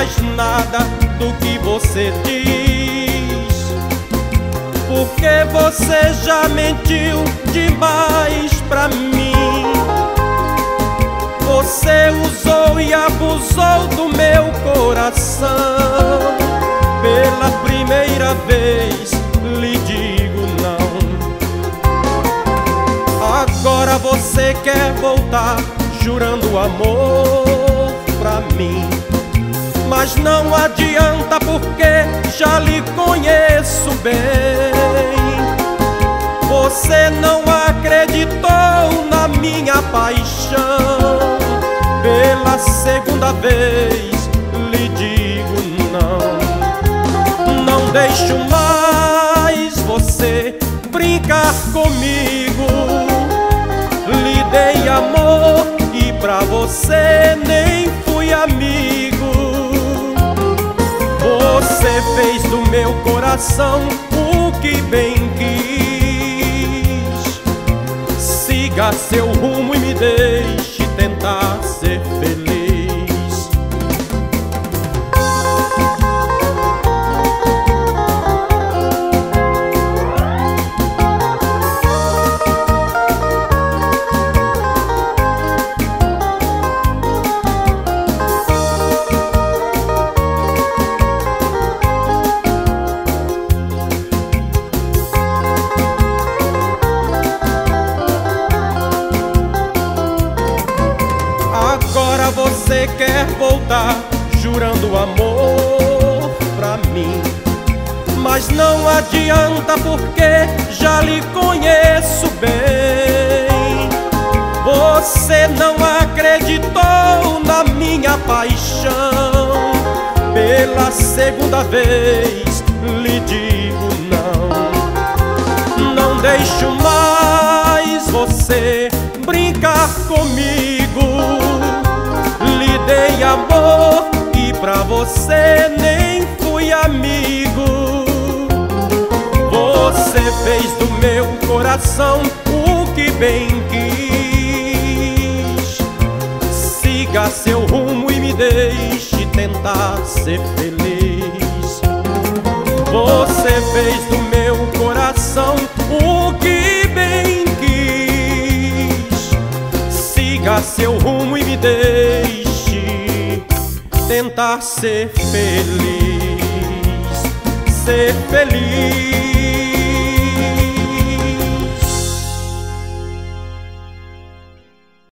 mais nada do que você diz. Porque você já mentiu demais pra mim. Você usou e abusou do meu coração. Pela primeira vez lhe digo não. Agora você quer voltar jurando amor pra mim. Mas não adianta porque já lhe conheço bem. Você não acreditou na minha paixão. Pela segunda vez lhe digo não. Não deixo mais você brincar comigo. Lhe dei amor e pra você fez do meu coração o que bem quis. Siga seu rumo e me deixe tentar ser feliz. Você quer voltar jurando amor pra mim. Mas não adianta porque já lhe conheço bem. Você não acreditou na minha paixão. Pela segunda vez lhe digo não. Não deixo mais você nem fui amigo. Você fez do meu coração o que bem quis. Siga seu rumo e me deixe tentar ser feliz. Você fez do meu tentar ser feliz. Ser feliz.